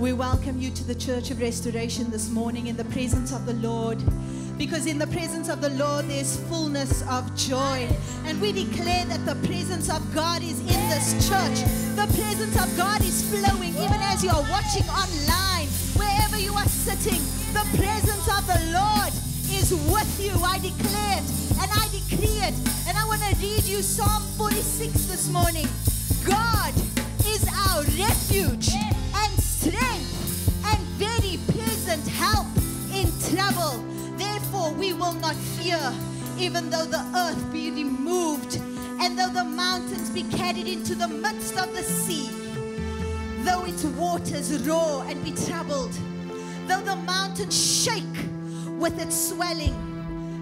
We welcome you to the Church of Restoration this morning in the presence of the Lord. Because in the presence of the Lord there's fullness of joy. And we declare that the presence of God is in this church. The presence of God is flowing even as you are watching online, wherever you are sitting. The presence of the Lord is with you. I declare it and I decree it. And I want to read you Psalm 46 this morning. God is our refuge trouble. Therefore, we will not fear, even though the earth be removed and though the mountains be carried into the midst of the sea, though its waters roar and be troubled, though the mountains shake with its swelling.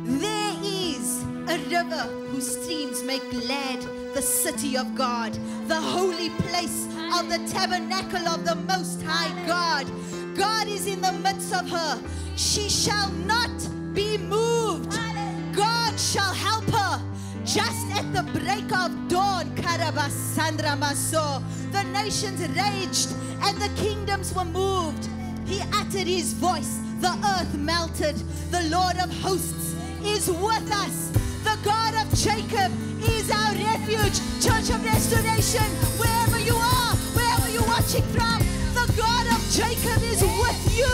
There is a river whose streams make glad the city of God, the holy place of the tabernacle of the Most High God. God is in the midst of her. She shall not be moved. God shall help her. Just at the break of dawn, Karabasandra Maso, the nations raged and the kingdoms were moved. He uttered his voice, the earth melted. The Lord of hosts is with us. The God of Jacob is our refuge. Church of Restoration, wherever you are, wherever you're watching from, Jacob is with you.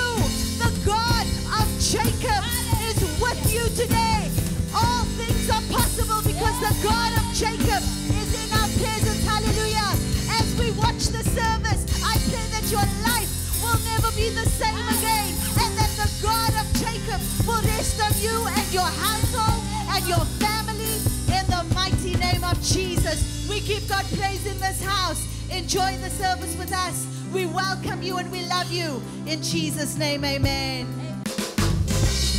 The God of Jacob is with you today. All things are possible because the God of Jacob is in our presence. Hallelujah. As we watch the service, I pray that your life will never be the same again and that the God of Jacob will rest on you and your household and your family in the mighty name of Jesus. We give God praise in this house. Enjoy the service with us. We welcome you and we love you. In Jesus' name, amen. Itembalam,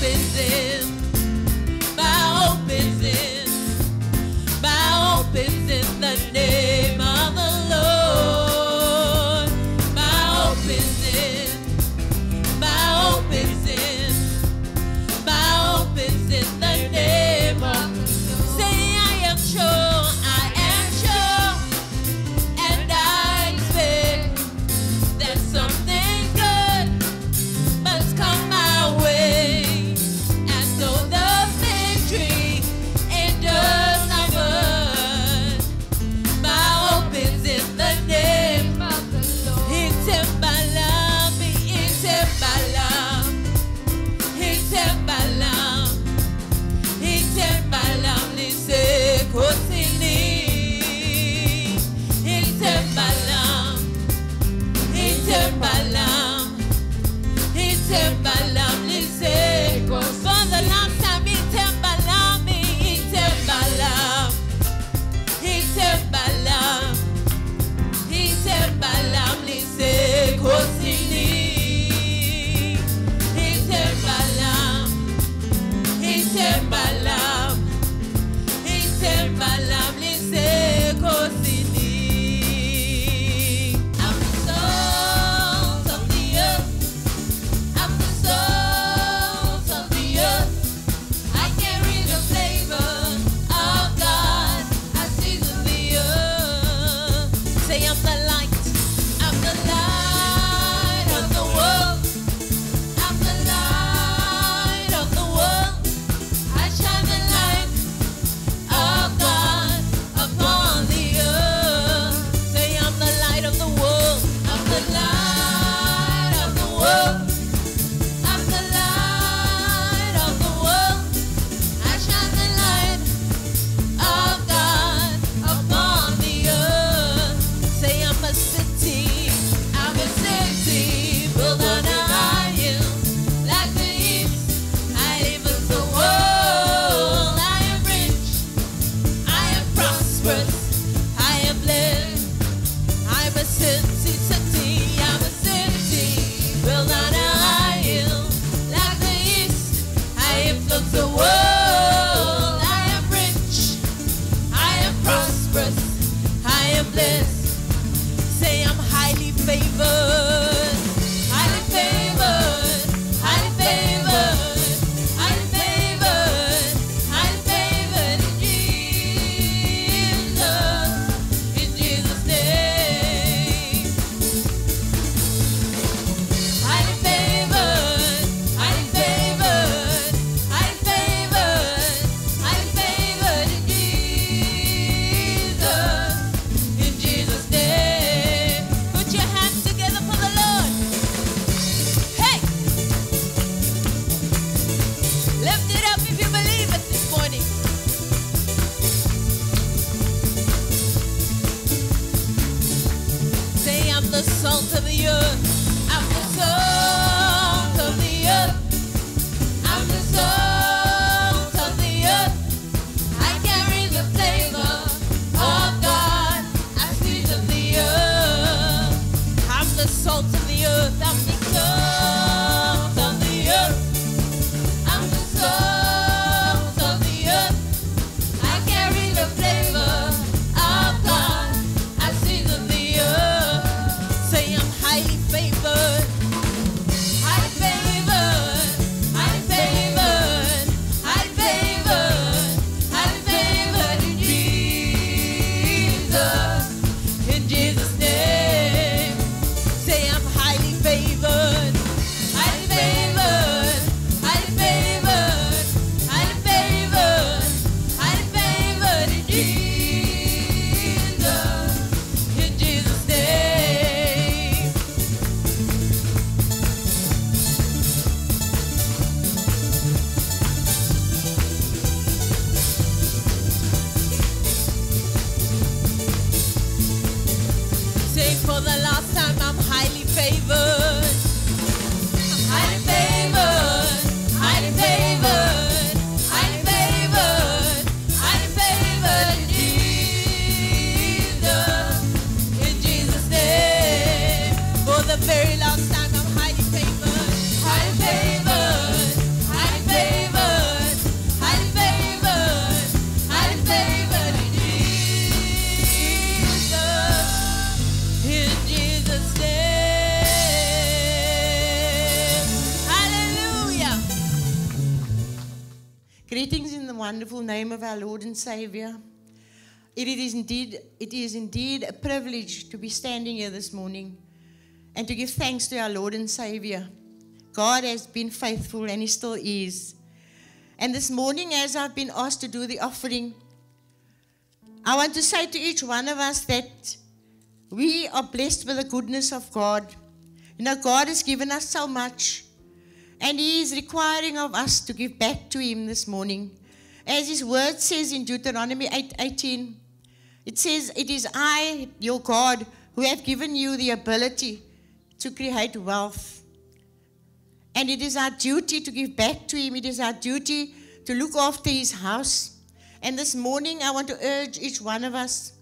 My September. Wonderful name of our Lord and Savior. It is indeed, it is indeed a privilege to be standing here this morning and to give thanks to our Lord and Savior. God has been faithful and He still is. And this morning, as I've been asked to do the offering, I want to say to each one of us that we are blessed with the goodness of God. You know, God has given us so much. And He is requiring of us to give back to Him this morning. As His word says in Deuteronomy 8 18, it says, It is I, your God, who have given you the ability to create wealth. And it is our duty to give back to Him. It is our duty to look after His house. And this morning, I want to urge each one of us.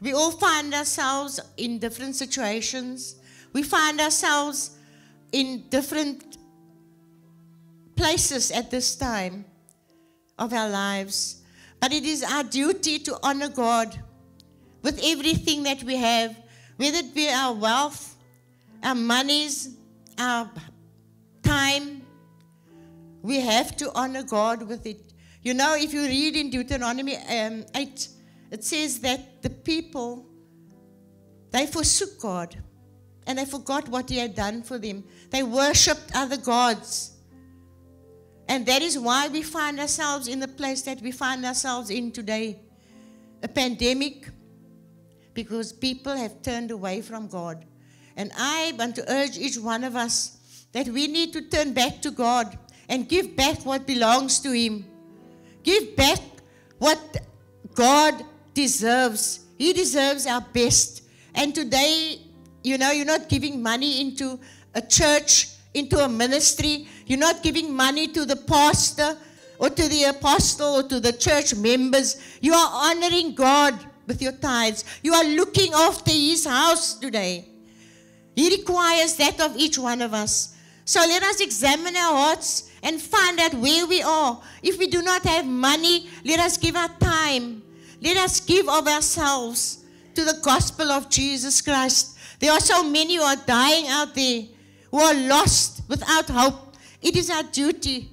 We all find ourselves in different situations. We find ourselves in different places at this time of our lives. But it is our duty to honor God with everything that we have, whether it be our wealth, our monies, our time. We have to honor God with it. You know, if you read in Deuteronomy um, 8, it says that the people, they forsook God and they forgot what He had done for them. They worshipped other gods. And that is why we find ourselves in the place that we find ourselves in today a pandemic, because people have turned away from God. And I want to urge each one of us that we need to turn back to God and give back what belongs to Him. Give back what God deserves. He deserves our best. And today, you know, you're not giving money into a church, into a ministry. You're not giving money to the pastor or to the apostle or to the church members. You are honoring God with your tithes. You are looking after His house today. He requires that of each one of us. So let us examine our hearts and find out where we are. If we do not have money, let us give our time. Let us give of ourselves to the gospel of Jesus Christ. There are so many who are dying out there, who are lost without hope. It is our duty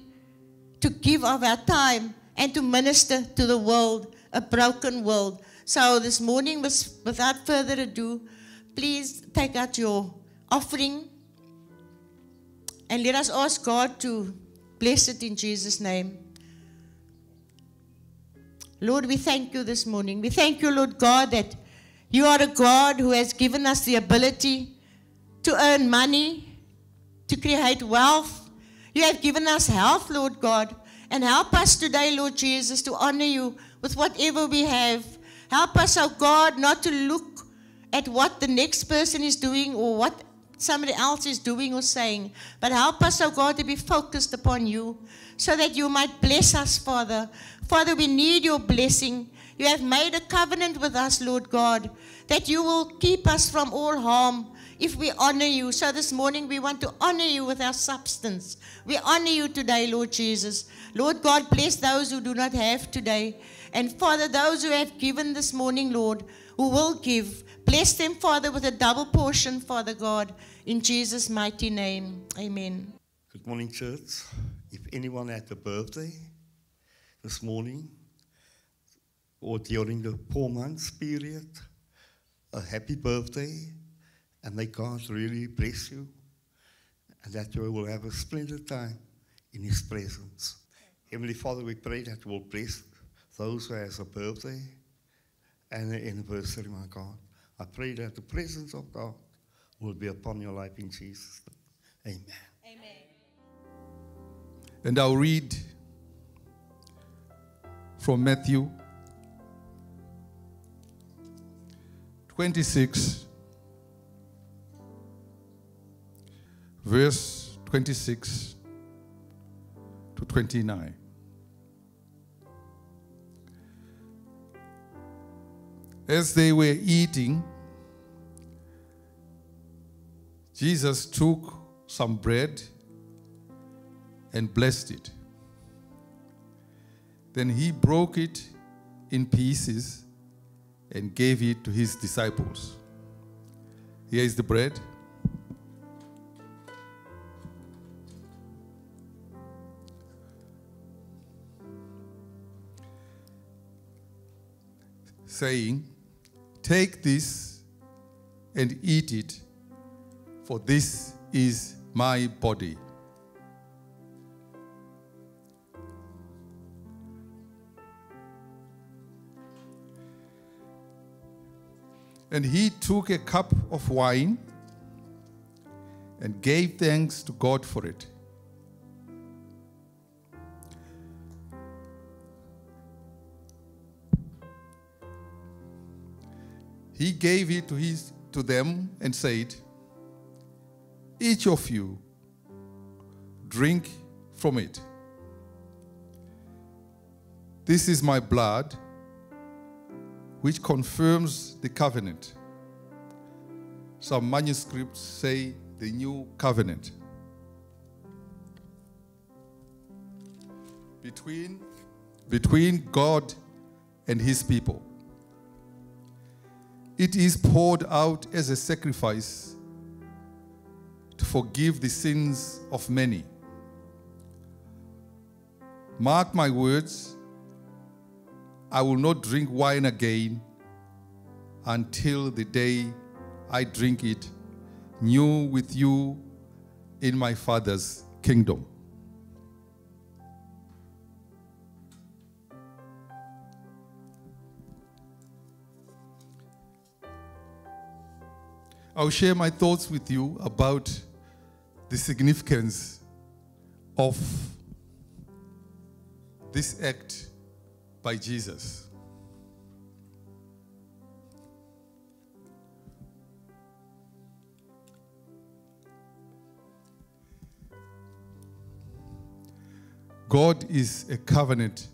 to give of our time and to minister to the world, a broken world. So this morning, without further ado, please take out your offering and let us ask God to bless it in Jesus' name. Lord, we thank you this morning. We thank you, Lord God, that you are a God who has given us the ability to earn money, to create wealth. You have given us health, Lord God. And help us today, Lord Jesus, to honor you with whatever we have. Help us, oh God, not to look at what the next person is doing or what somebody else is doing or saying. But help us, oh God, to be focused upon you so that you might bless us, Father. Father, we need your blessing. You have made a covenant with us, Lord God, that you will keep us from all harm if we honor you. So this morning we want to honor you with our substance. We honor you today, Lord Jesus. Lord God, bless those who do not have today. And Father, those who have given this morning, Lord, who will give, bless them, Father, with a double portion, Father God, in Jesus' mighty name. Amen. Good morning, church. If anyone had a birthday this morning or during the four months period, a happy birthday, and may God really bless you, and that you will have a splendid time in His presence. Heavenly Father, we pray that you will bless those who has a birthday and an anniversary, my God. I pray that the presence of God will be upon your life in Jesus' name. Amen. And I'll read from Matthew 26, verse 26 to 29. As they were eating, Jesus took some bread and blessed it. Then he broke it in pieces and gave it to his disciples. Here is the bread. Saying, Take this and eat it, for this is my body. And he took a cup of wine and gave thanks to God for it. He gave it to, his, to them and said, Each of you drink from it. This is my blood which confirms the covenant. Some manuscripts say the new covenant. Between, between God and his people. It is poured out as a sacrifice to forgive the sins of many. Mark my words, I will not drink wine again until the day I drink it new with you in my Father's kingdom. I'll share my thoughts with you about the significance of this act by Jesus. God is a covenant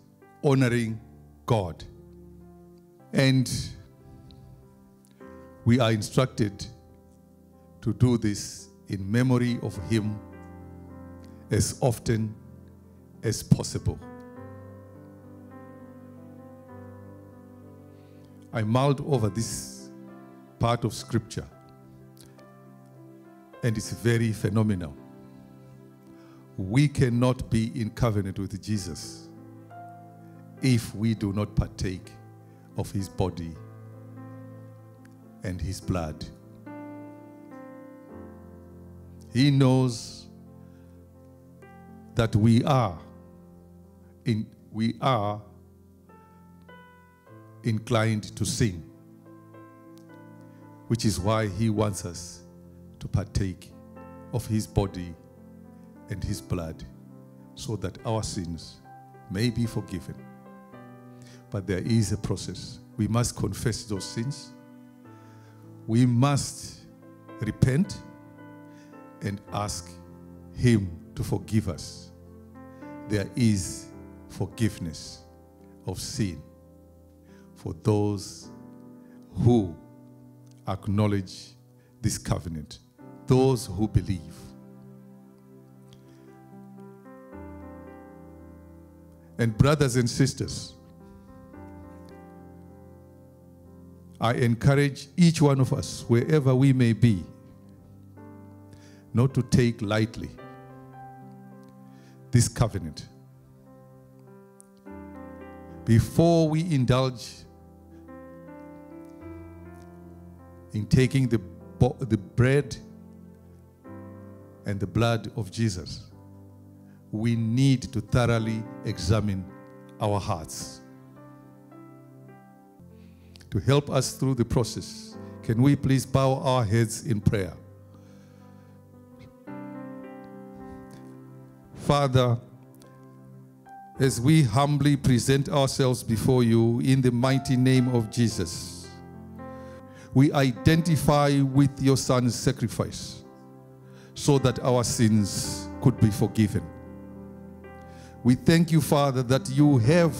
honoring God. And we are instructed to do this in memory of Him as often as possible. I mulled over this part of Scripture, and it's very phenomenal. We cannot be in covenant with Jesus if we do not partake of His body and His blood. He knows that we are in, we are inclined to sin, which is why he wants us to partake of his body and his blood so that our sins may be forgiven. But there is a process. We must confess those sins. we must repent and ask Him to forgive us. There is forgiveness of sin for those who acknowledge this covenant, those who believe. And, brothers and sisters, I encourage each one of us, wherever we may be, not to take lightly this covenant. Before we indulge in taking the, the bread and the blood of Jesus, we need to thoroughly examine our hearts. To help us through the process, can we please bow our heads in prayer? Father, as we humbly present ourselves before you in the mighty name of Jesus, we identify with your Son's sacrifice so that our sins could be forgiven. We thank you, Father, that you have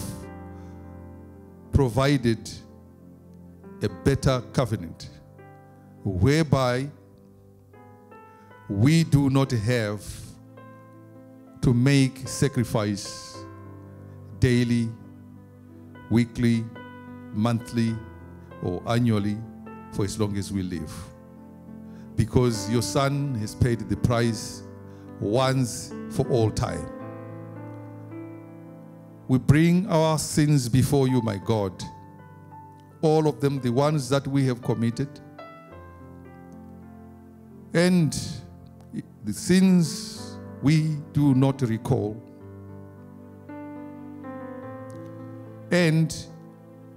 provided a better covenant whereby we do not have to make sacrifice daily, weekly, monthly, or annually for as long as we live. Because your Son has paid the price once for all time. We bring our sins before you, my God. All of them, the ones that we have committed, and the sins we do not recall, and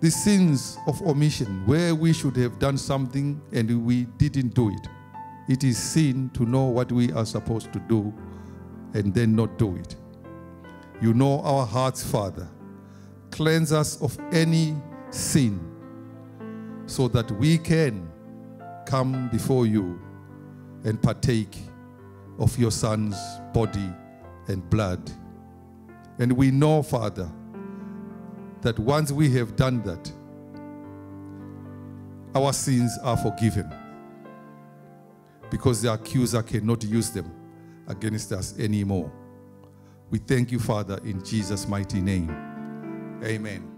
the sins of omission, where we should have done something and we didn't do it. It is sin to know what we are supposed to do and then not do it. You know our hearts, Father. Cleanse us of any sin so that we can come before you and partake of your Son's body and blood. And we know, Father, that once we have done that, our sins are forgiven because the accuser cannot use them against us anymore. We thank you, Father, in Jesus' mighty name. Amen.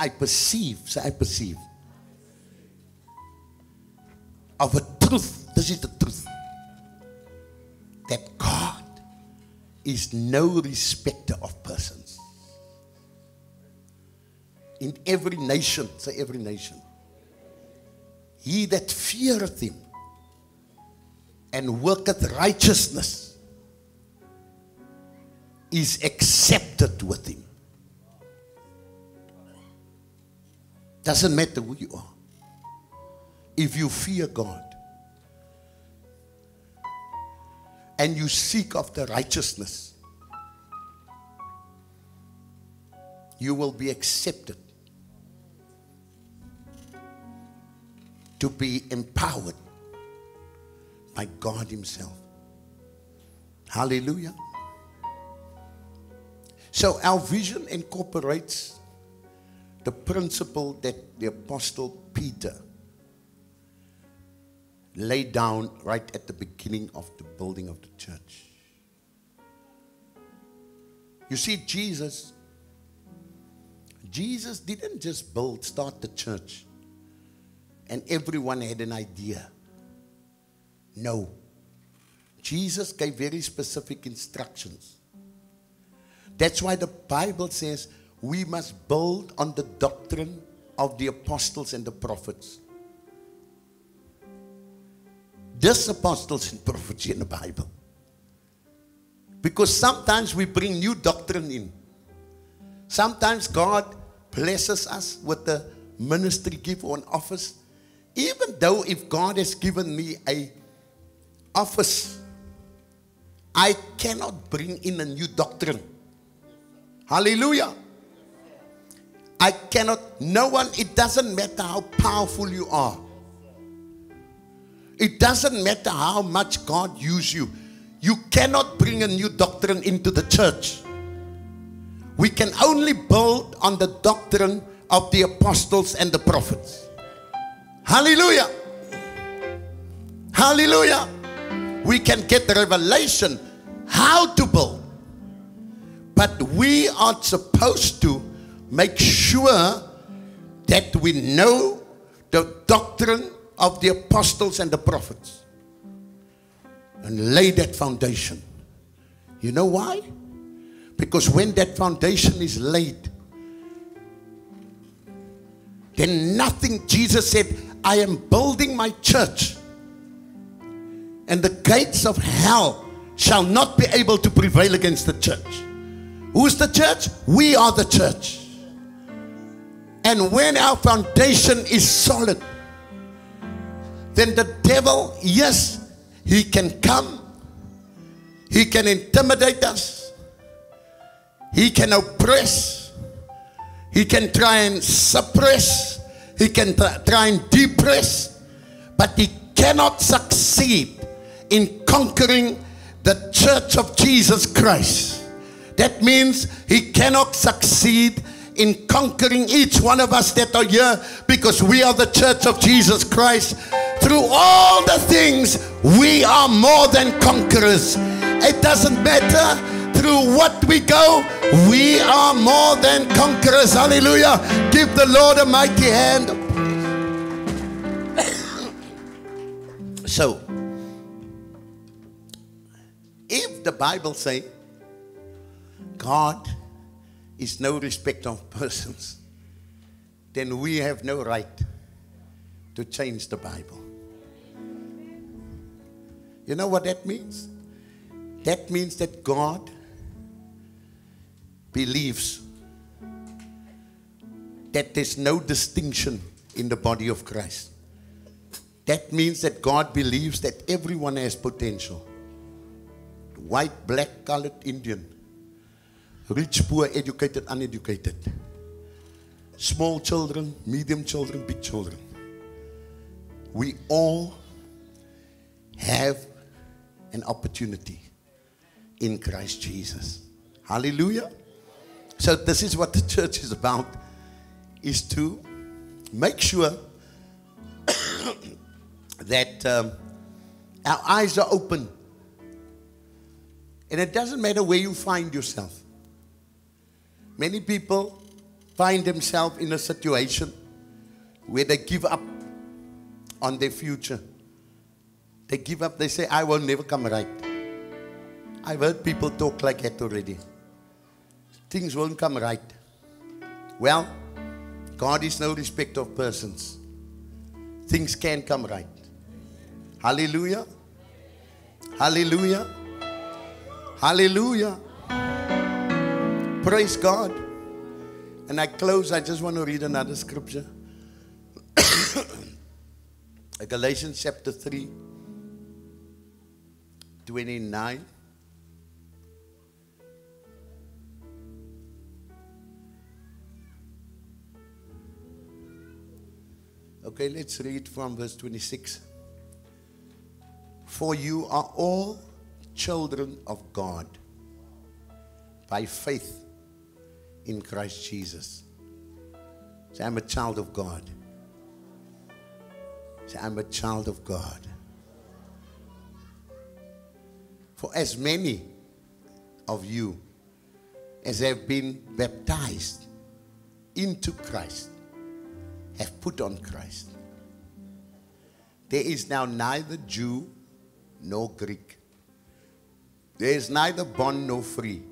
I perceive, say I perceive. Of a truth, this is the truth. That God is no respecter of persons. In every nation, say every nation, he that feareth him and worketh righteousness is accepted with him. Doesn't matter who you are. If you fear God and you seek after righteousness, you will be accepted to be empowered by God Himself. Hallelujah. So our vision incorporates the principle that the Apostle Peter laid down right at the beginning of the building of the church. You see, Jesus, Jesus didn't just build, start the church, and everyone had an idea. No. Jesus gave very specific instructions. That's why the Bible says we must build on the doctrine of the apostles and the prophets. There's apostles and prophets in the Bible. Because sometimes we bring new doctrine in. Sometimes God blesses us with a ministry gift or an office. Even though if God has given me a office, I cannot bring in a new doctrine. Hallelujah. I cannot, no one, it doesn't matter how powerful you are. It doesn't matter how much God use you. You cannot bring a new doctrine into the church. We can only build on the doctrine of the apostles and the prophets. Hallelujah. Hallelujah. We can get the revelation how to build. But we are supposed to make sure that we know the doctrine of the apostles and the prophets and lay that foundation. You know why? Because when that foundation is laid, then nothing, Jesus said, I am building my church, and the gates of hell shall not be able to prevail against the church. Who's the church? We are the church. And when our foundation is solid, then the devil, yes, he can come, he can intimidate us, he can oppress, he can try and suppress, he can try and depress, but he cannot succeed in conquering the church of Jesus Christ. That means he cannot succeed in conquering each one of us that are here because we are the church of Jesus Christ. Through all the things, we are more than conquerors. It doesn't matter through what we go, we are more than conquerors. Hallelujah. Give the Lord a mighty hand. so, if the Bible say God is no respect of persons, then we have no right to change the Bible. You know what that means? That means that God believes that there's no distinction in the body of Christ. That means that God believes that everyone has potential. White, black, colored, Indian rich, poor, educated, uneducated, small children, medium children, big children. We all have an opportunity in Christ Jesus. Hallelujah. So this is what the church is about is to make sure that um, our eyes are open. And it doesn't matter where you find yourself. Many people find themselves in a situation where they give up on their future. They give up, they say, I will never come right. I've heard people talk like that already. Things won't come right. Well, God is no respecter of persons. Things can come right. Hallelujah. Hallelujah. Hallelujah. Praise God. And I close, I just want to read another scripture. Galatians chapter 3, 29. Okay, let's read from verse 26. For you are all children of God by faith in Christ Jesus. Say, I'm a child of God. Say, I'm a child of God. For as many of you as have been baptized into Christ have put on Christ. There is now neither Jew nor Greek. There is neither bond nor free.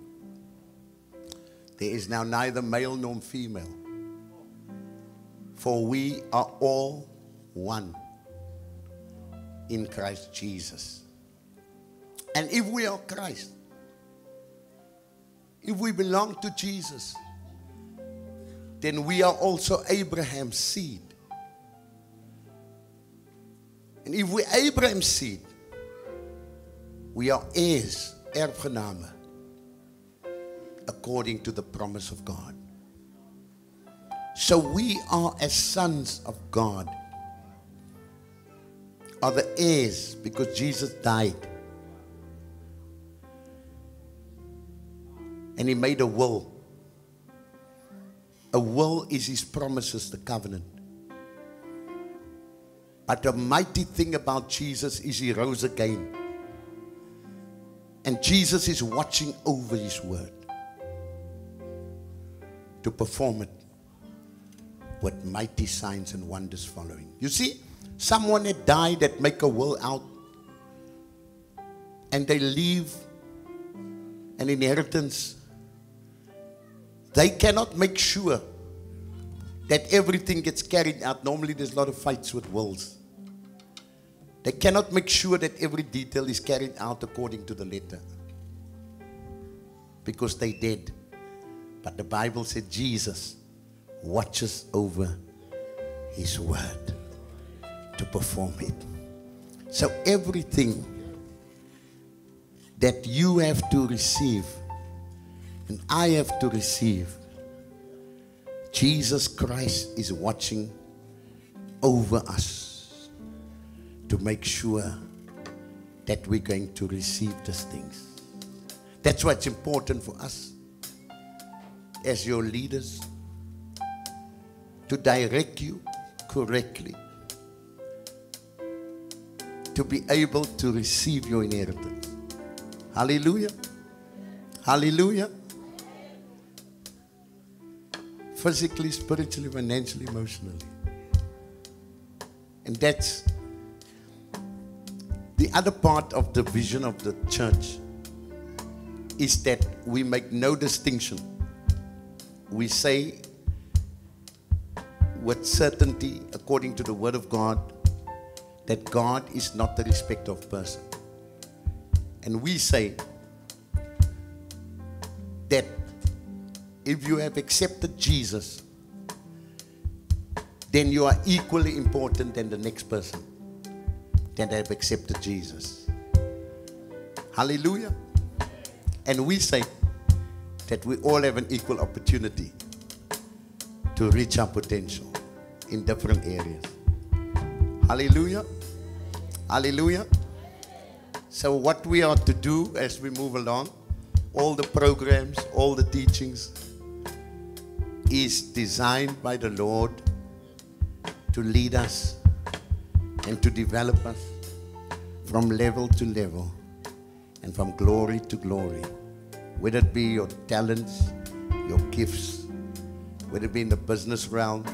There is now neither male nor female. For we are all one in Christ Jesus. And if we are Christ, if we belong to Jesus, then we are also Abraham's seed. And if we Abraham's seed, we are heirs, erfgename, according to the promise of God. So we are as sons of God, are the heirs because Jesus died. And he made a will. A will is his promises, the covenant. But the mighty thing about Jesus is he rose again. And Jesus is watching over his word to perform it with mighty signs and wonders following. You see, someone had died that make a will out and they leave an inheritance. They cannot make sure that everything gets carried out. Normally, there's a lot of fights with wills. They cannot make sure that every detail is carried out according to the letter because they did. But the Bible said Jesus watches over his word to perform it. So everything that you have to receive and I have to receive, Jesus Christ is watching over us to make sure that we're going to receive these things. That's why it's important for us as your leaders to direct you correctly, to be able to receive your inheritance. Hallelujah. Hallelujah. Physically, spiritually, financially, emotionally. And that's the other part of the vision of the church is that we make no distinction. We say with certainty, according to the Word of God, that God is not the respecter of person. And we say that if you have accepted Jesus, then you are equally important than the next person that have accepted Jesus. Hallelujah. And we say that we all have an equal opportunity to reach our potential in different areas. Hallelujah. Hallelujah. So, what we are to do as we move along, all the programs, all the teachings, is designed by the Lord to lead us and to develop us from level to level and from glory to glory. Whether it be your talents, your gifts, whether it be in the business realm,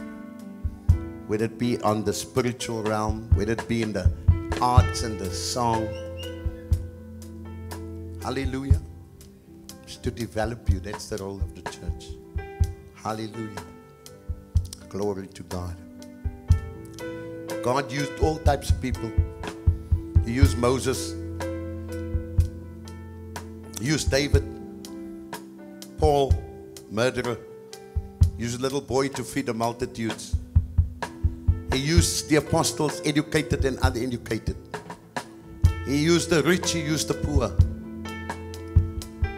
whether it be on the spiritual realm, whether it be in the arts and the song. Hallelujah. It's to develop you. That's the role of the church. Hallelujah. Glory to God. God used all types of people. He used Moses. He used David. Paul, murderer. Used a little boy to feed the multitudes. He used the apostles, educated and uneducated. He used the rich, he used the poor.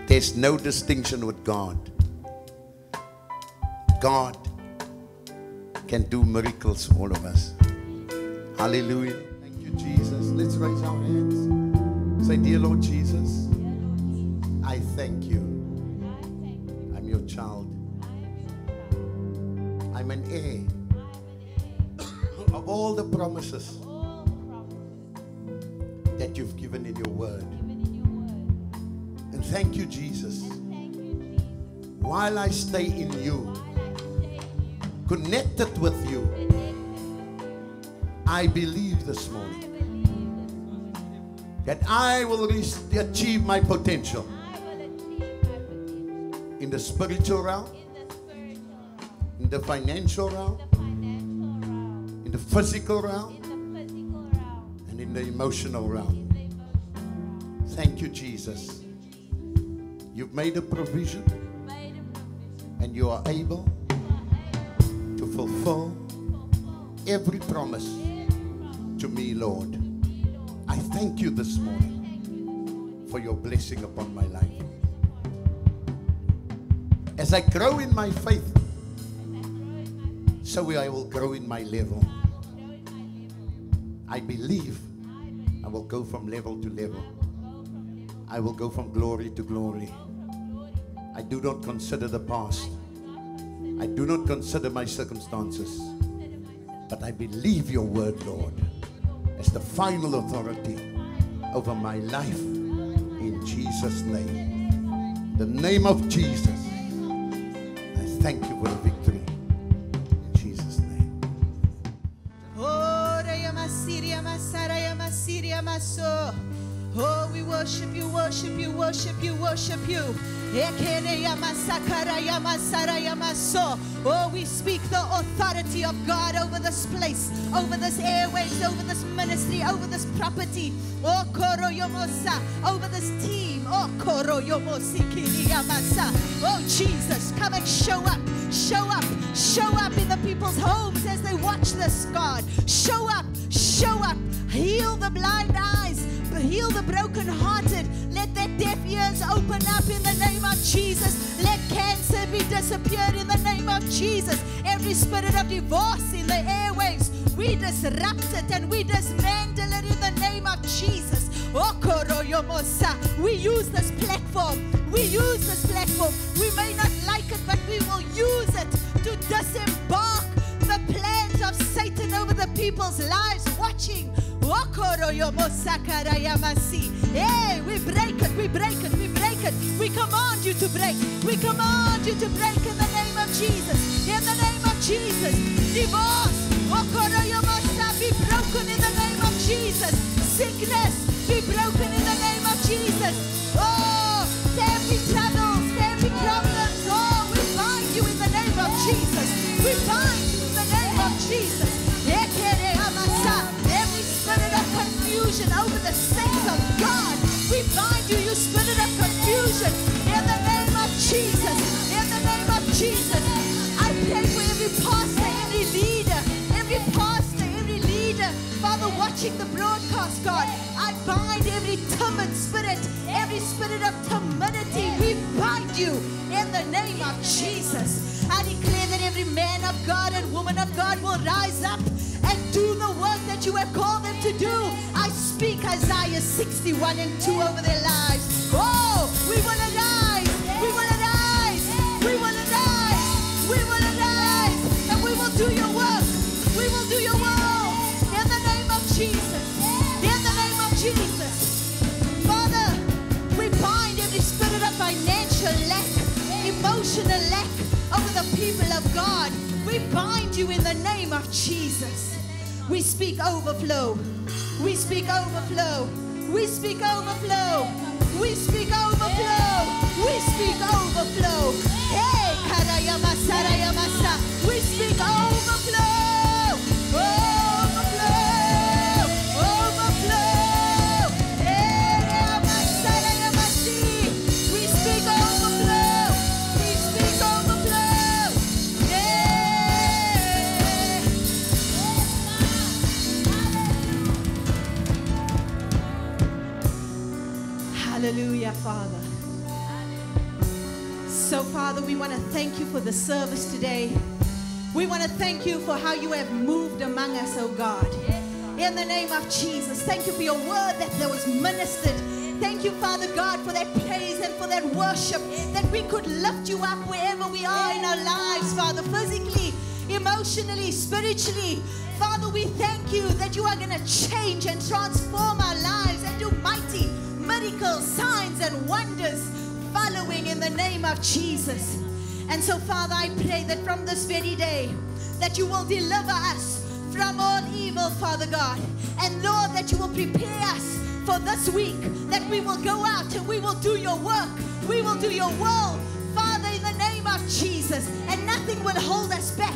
There's no distinction with God. God can do miracles for all of us. Hallelujah. Thank you, Jesus. Let's raise our hands. Say, Dear Lord Jesus, the promises that you've given in your word. And thank you, Jesus. While I stay in you, connected with you, I believe this morning that I will achieve my potential in the spiritual realm, in the financial realm, the physical realm, and in the emotional realm. Thank you, Jesus. You've made a provision and you are able to fulfill every promise to me, Lord. I thank you this morning for your blessing upon my life. As I grow in my faith, so I will grow in my level. I believe I will go from level to level. I will go from glory to glory. I do not consider the past. I do not consider my circumstances. But I believe your word, Lord, as the final authority over my life in Jesus' name. The name of Jesus. I thank you for the victory. Worship you, worship you, worship you, worship you. Oh, we speak the authority of God over this place, over this airways, over this ministry, over this property. Oh, Koro Yomosa, over this team. Oh, Koro Yomosi Masa. Oh, Jesus, come and show up, show up, show up in the people's homes as they watch this, God. Show up, show up, heal the blind eyes, heal the brokenhearted. Let their deaf ears open up in the name of Jesus. Let cancer be disappeared in the name of Jesus. Every spirit of divorce in the airwaves, we disrupt it and we dismantle it in the name of Jesus. We use this platform. We use this platform. We may not like it, but we will use it to disembark the plans of Satan over the people's lives watching. Hey, we break it, we break it, we break it. We command you to break. We command you to break in the name of Jesus. In the name of Jesus. Divorce. Be broken in the name of Jesus. Sickness, be broken in the name of Jesus. Oh, every the saints of God. We bind you, you spirit of confusion, in the name of Jesus. In the name of Jesus. I pray for every pastor, every leader, every pastor, every leader, Father, watching the broadcast, God. I bind every timid spirit, every spirit of timidity. We bind you in the name of Jesus. I declare that every man of God and woman of God will rise up and do that you have called them to do. I speak Isaiah 61 and 2 over their lives. Oh, we will arise, we will arise, we will arise, we will arise, and we will do your work. We will do your work. in the name of Jesus. In the name of Jesus. Father, we bind every spirit of financial lack, emotional lack, over the people of God. We bind you in the name of Jesus. We speak overflow. We speak overflow. We speak overflow. We speak overflow. We speak overflow. Hey, karayama sarayamasa. We speak overflow. Hallelujah, Father. So, Father, we want to thank you for the service today. We want to thank you for how you have moved among us, oh God. In the name of Jesus, thank you for your word that was ministered. Thank you, Father God, for that praise and for that worship that we could lift you up wherever we are in our lives, Father, physically, emotionally, spiritually. Father, we thank you that you are going to change and transform our lives and do mighty miracles, signs, and wonders following in the name of Jesus. And so, Father, I pray that from this very day, that you will deliver us from all evil, Father God. And Lord, that you will prepare us for this week, that we will go out and we will do your work. We will do your will, Father, in the name of Jesus. And nothing will hold us back.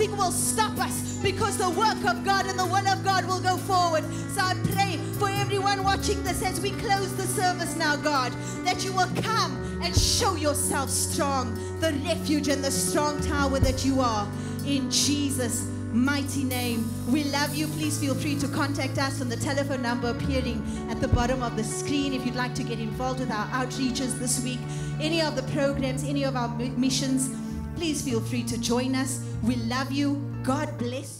Nothing will stop us because the work of God and the will of God will go forward. So I pray for everyone watching this as we close the service now, God, that you will come and show yourself strong, the refuge and the strong tower that you are. In Jesus' mighty name, we love you. Please feel free to contact us on the telephone number appearing at the bottom of the screen if you'd like to get involved with our outreaches this week, any of the programs, any of our missions. Please feel free to join us. We love you. God bless you.